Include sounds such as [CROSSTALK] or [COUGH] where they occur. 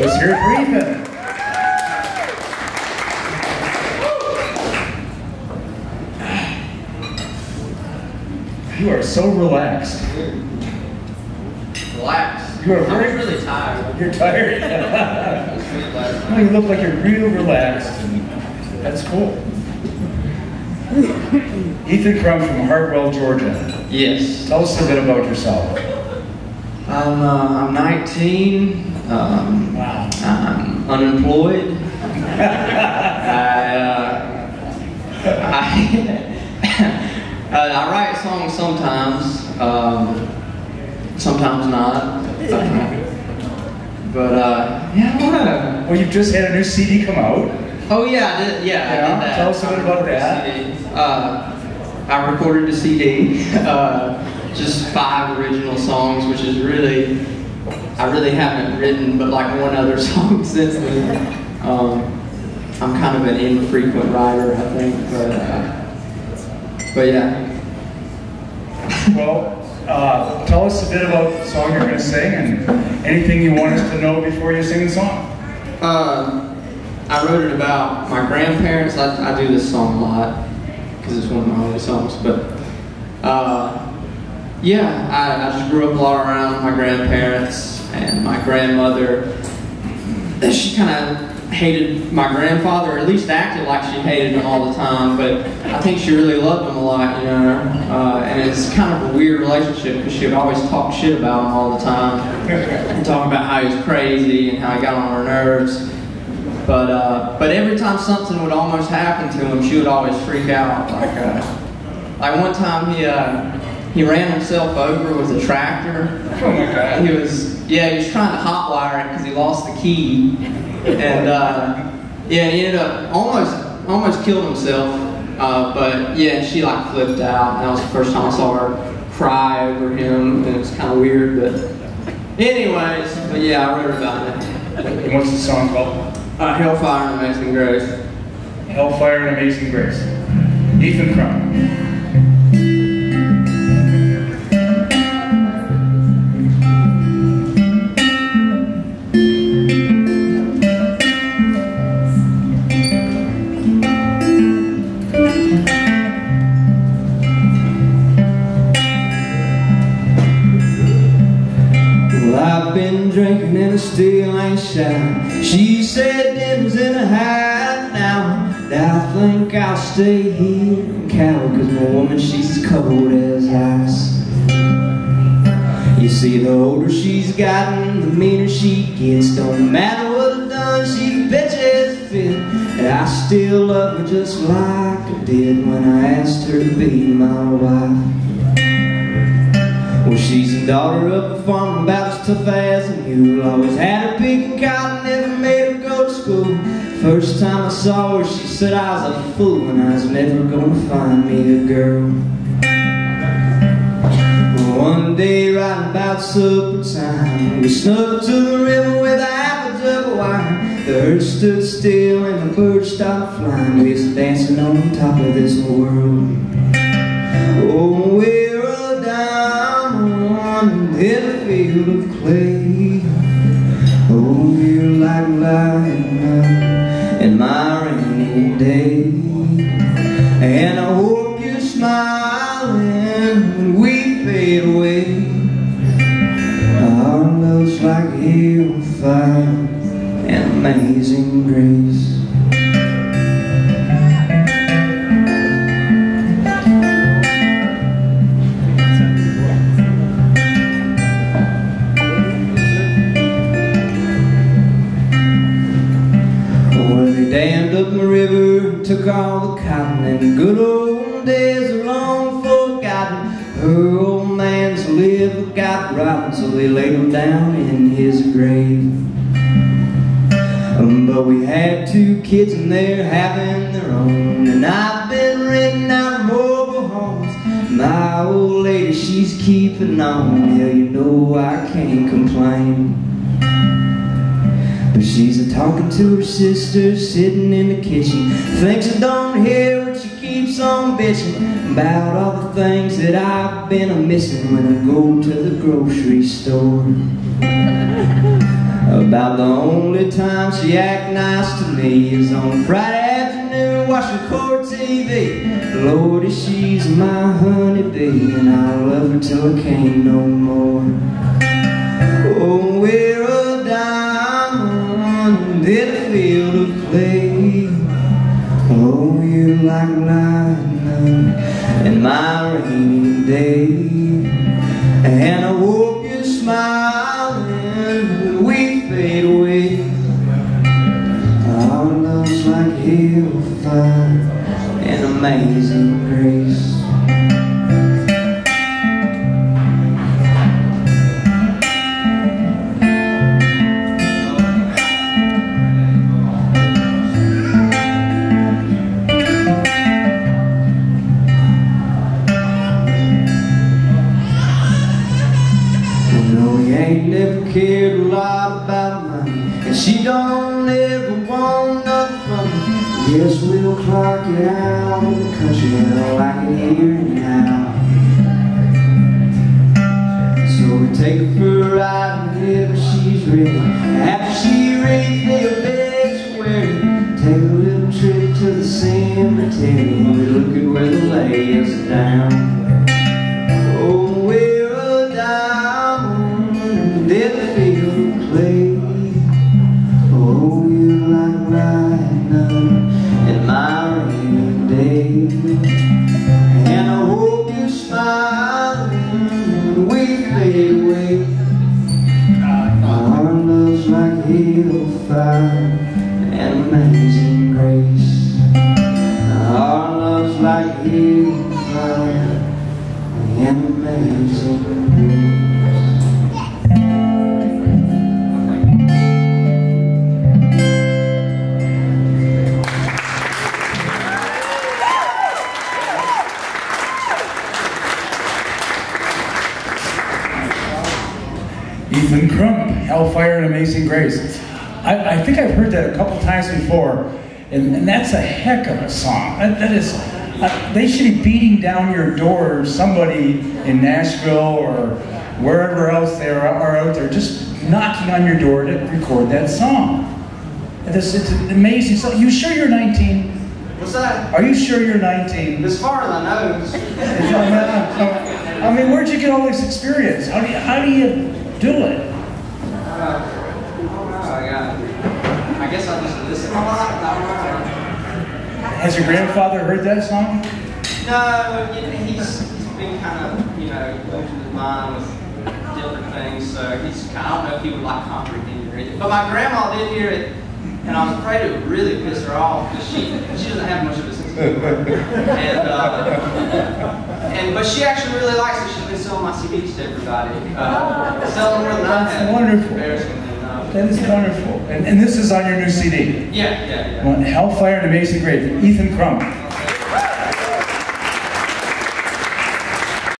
Let's hear it for Ethan. You are so relaxed. Relax. You are very- really tired. You're tired? I was asleep last No, you look like you're real relaxed. and That's cool. Ethan Crump from Hartwell, Georgia. Yes. Tell us a bit about yourself. I'm, uh, I'm 19. Um, unemployed. [LAUGHS] I, uh, [LAUGHS] I, [LAUGHS] uh, I write songs sometimes, um, sometimes not. but uh, yeah, wanna. Well, you've just had a new CD come out. Oh yeah, I did, yeah, I did that. tell us a bit about that. Uh, I recorded a CD, uh, just five original songs, which is really, I really haven't written but like one other [LAUGHS] song since then. Um, I'm kind of an infrequent writer, I think, but, uh, but yeah. Well, uh, tell us a bit about the song you're going to sing and anything you want us to know before you sing the song. Uh, I wrote it about my grandparents. I, I do this song a lot because it's one of my only songs. But uh, yeah, I, I just grew up a lot around my grandparents and my grandmother. She kind of hated my grandfather, or at least acted like she hated him all the time. But I think she really loved him a lot, you know. Uh, and it's kind of a weird relationship because she would always talk shit about him all the time [LAUGHS] and talk about how he was crazy and how he got on her nerves. But uh, but every time something would almost happen to him, she would always freak out. Like uh, like one time he uh, he ran himself over with a tractor. Oh my God. He was yeah he was trying to hotwire it because he lost the key, and uh, yeah he ended up almost almost killed himself. Uh, but yeah, she like flipped out. And that was the first time I saw her cry over him, and it was kind of weird. But anyways, but yeah, I wrote about it. And what's the song called? Uh, Hellfire and Amazing Grace. Hellfire and Amazing Grace. Ethan Crump. She said dinner's in a half. Now I think I'll stay here and cower, cause my woman, she's cold as ice. You see, the older she's gotten, the meaner she gets. Don't matter what I've done, she bitches fit. And I still love her just like I did when I asked her to be my wife. The daughter of a farmer about tough as a mule. Always had her picking cotton, never made her go to school. First time I saw her, she said I was a fool and I was never gonna find me a girl. One day, right about supper time, we snuck to the river with a half a jug of wine. The earth stood still and the birds stopped flying. We was dancing on top of this world. Oh, a in a field of clay. Oh, we're like lightning in my rainy day. And I hope you're smiling when we fade away. Our love's like hellfire and amazing grace. All the cotton And the good old days are long forgotten. Her old man's liver got rotten So they laid him down in his grave. Um, But we had two kids and they're having their own. And I've been renting out mobile homes. My old lady, she's keeping on. Yeah, you know I can't complain but she's a talking to her sister sitting in the kitchen Thinks I don't hear what she keeps on bitching About all the things that I've been a missing When I go to the grocery store About the only time she act nice to me is on Friday afternoon watching court TV. Lordy, she's my honeybee, and I'll love her till I can't no more. Oh, we're in a field of clay. Oh, you like lightning in my rainy day. And I hope you're smiling when we fade away. Our love's like hellfire and amazing grace. Yes, we'll clock it out in the country And I hear it now. So we take her for a ride whenever she's ready. After she reads the obituary Take a little trip to the cemetery And we look at where the lay are down Ethan Crump, Hellfire and Amazing Grace. I, I think I've heard that a couple times before, and, and that's a heck of a song. That, that is, uh, they should be beating down your door, somebody in Nashville or wherever else they are, are out there, just knocking on your door to record that song. It's, it's an amazing song. You sure you're 19? What's that? Are you sure you're 19? As far as I know, [LAUGHS] I mean, where'd you get all this experience? How do you, how do you do it? uh, I got. I guess I just listen a lot. I don't know. Has your grandfather heard that song? No, you know, he's, he's been kind of, you know, losing his mind with different things, so he's I don't know if he would like comprehend it. But my grandma did hear it, and I was afraid it would really piss her off because she, she doesn't have much of a sense of humor. And, uh, and, but she actually really likes it. She's been selling my CDs to everybody. Uh, selling more than I That's have. wonderful. That is wonderful. And, and this is on your new CD. Yeah, yeah, yeah. Hellfire and Amazing Grace, Ethan Crump.